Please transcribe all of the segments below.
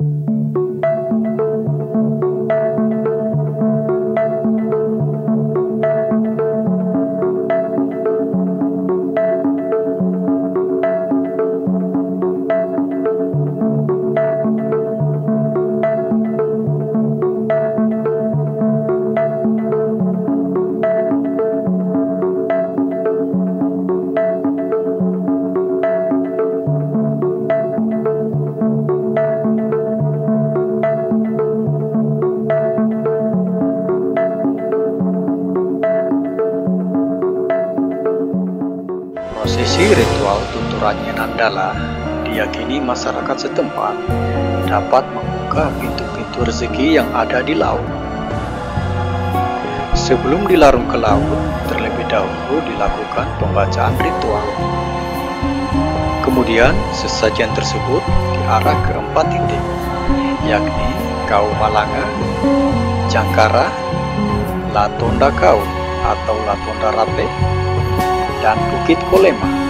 you Tradisi ritual tuturannya Nandala diyakini masyarakat setempat dapat membuka pintu-pintu rezeki yang ada di laut. Sebelum dilarung ke laut, terlebih dahulu dilakukan pembacaan ritual. Kemudian, sesajian tersebut diarah ke empat titik, yakni Kau Malanga, Jangkara, Latonda Kau atau Latonda Rape, tá? Porque Colemar.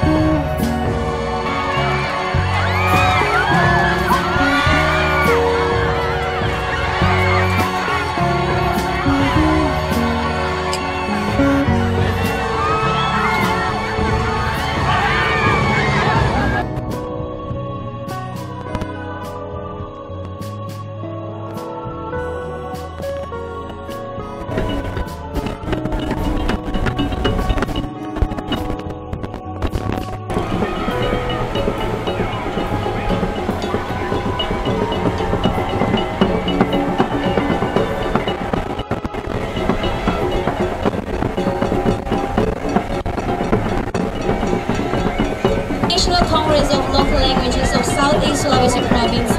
categories of local languages of Southeast Sulawesi province.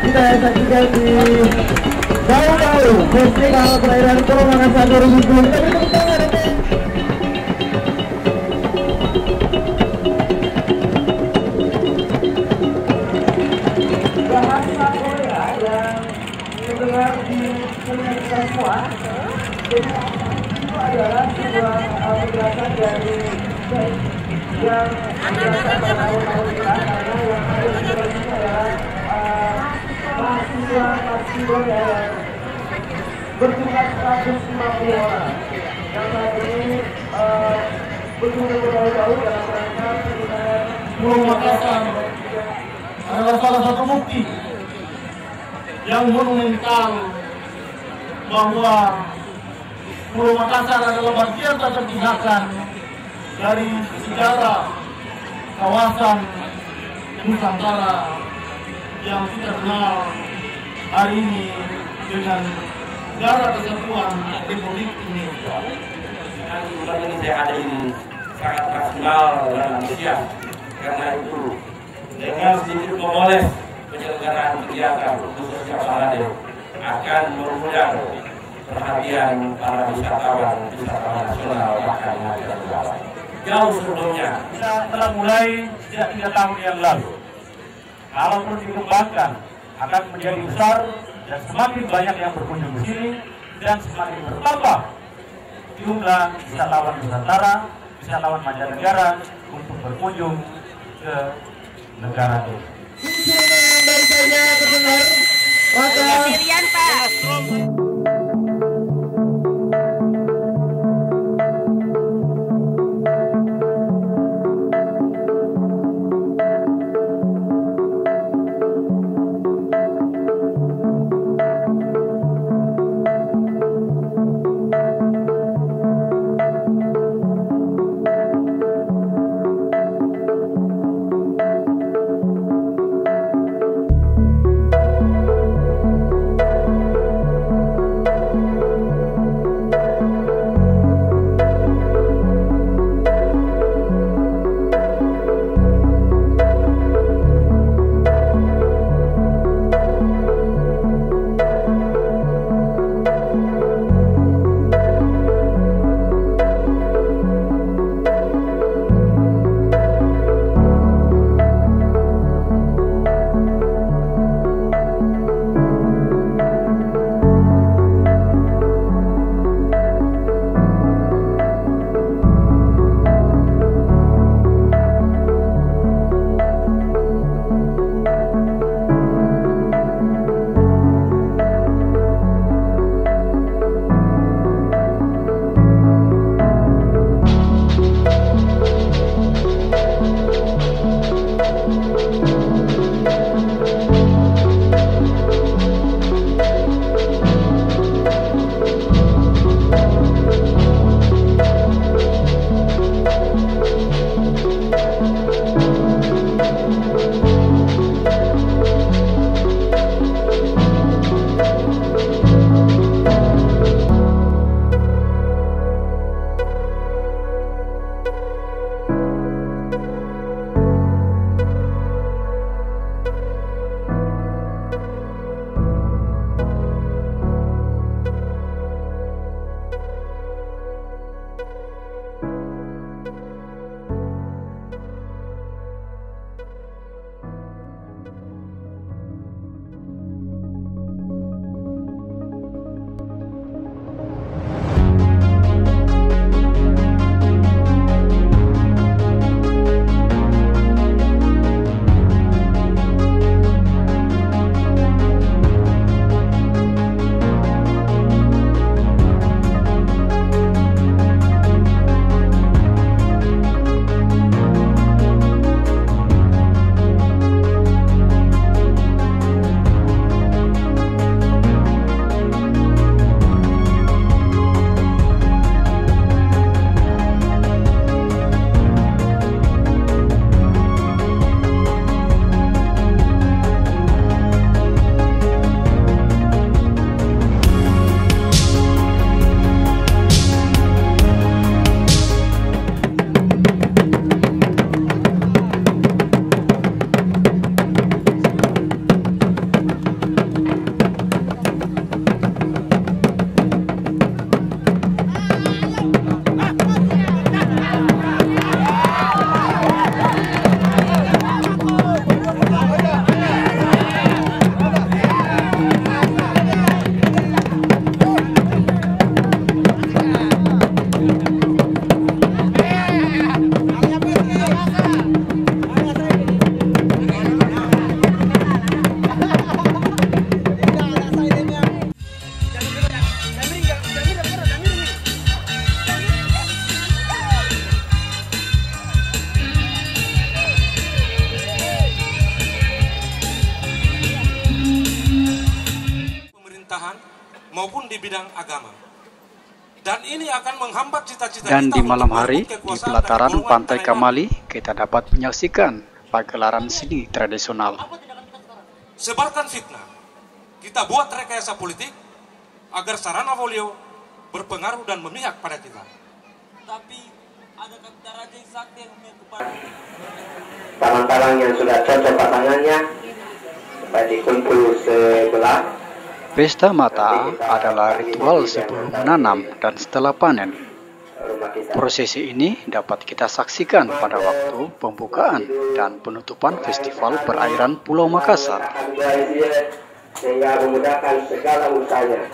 Kita di Festival Perairan Pulau 2020. Berjumlah 150 orang. Yang saat ini uh, berkumpul berjauh-jauh dalam rangka Makassar? Adalah salah satu bukti yang monumental bahwa Pulau Makassar adalah bagian tak terpisahkan dari sejarah kawasan Nusantara yang kita kenal hari ini dengan negara kesatuan Republik Indonesia. dan ini saya ada ini sangat maksimal dan antusias karena itu dengan sedikit memoles penyelenggaraan kegiatan khususnya Parade akan mengundang perhatian para wisatawan wisatawan nasional bahkan mancanegara jauh sebelumnya Kita telah mulai sejak tiga tahun yang lalu. Kalau terus dikembangkan akan menjadi besar dan semakin banyak yang berkunjung ke sini dan semakin bertambah jumlah wisatawan Nusantara, wisatawan mancanegara untuk berkunjung ke negara ini. Baru saja terdengar maka maupun di bidang agama. Dan ini akan menghambat cita-cita Dan kita di malam hari, di pelataran Pantai Kamali, kita dapat menyaksikan pagelaran seni tradisional. Sebarkan fitnah. Kita buat rekayasa politik agar sarana folio berpengaruh dan memihak pada kita. Tapi ada Kapten Raja yang sakti yang memihak kepada talang-talang yang sudah cocok pasangannya supaya dikumpul sebelah Pesta mata adalah ritual sebelum menanam dan setelah panen. Prosesi ini dapat kita saksikan pada waktu pembukaan dan penutupan Festival Perairan Pulau Makassar. Sehingga segala usahanya.